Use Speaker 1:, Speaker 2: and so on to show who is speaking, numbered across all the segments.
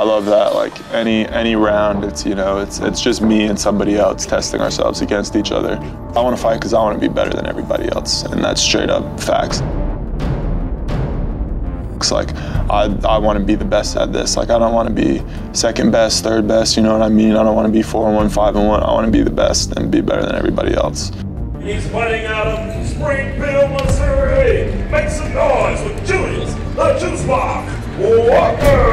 Speaker 1: I love that. Like any any round, it's you know, it's it's just me and somebody else testing ourselves against each other. I want to fight because I want to be better than everybody else, and that's straight up facts. It's like I I want to be the best at this. Like I don't want to be second best, third best. You know what I mean? I don't want to be four and one, five and one. I want to be the best and be better than everybody else.
Speaker 2: He's fighting out of Springfield, Missouri. Make some noise with Julius the Juice Walker.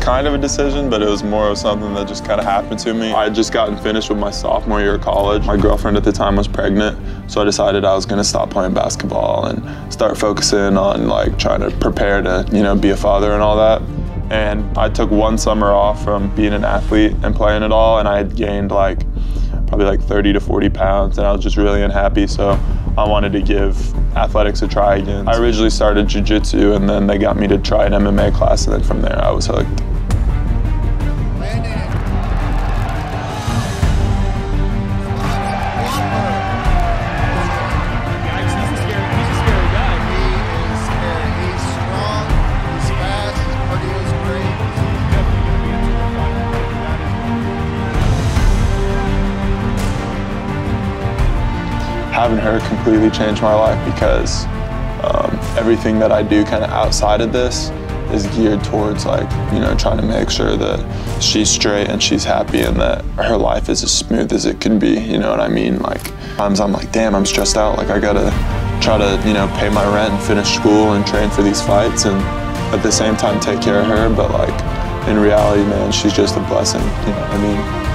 Speaker 1: Kind of a decision, but it was more of something that just kind of happened to me. I had just gotten finished with my sophomore year of college. My girlfriend at the time was pregnant, so I decided I was going to stop playing basketball and start focusing on like trying to prepare to, you know, be a father and all that. And I took one summer off from being an athlete and playing it all, and I had gained like probably like 30 to 40 pounds, and I was just really unhappy. So I wanted to give athletics a try again. I originally started jiu-jitsu, and then they got me to try an MMA class, and then from there I was hooked. Having her completely changed my life because um, everything that I do kind of outside of this is geared towards like you know trying to make sure that she's straight and she's happy and that her life is as smooth as it can be you know what I mean? Like times I'm like damn I'm stressed out. Like I gotta try to you know pay my rent and finish school and train for these fights and at the same time take care of her but like in reality man she's just a blessing you know what I mean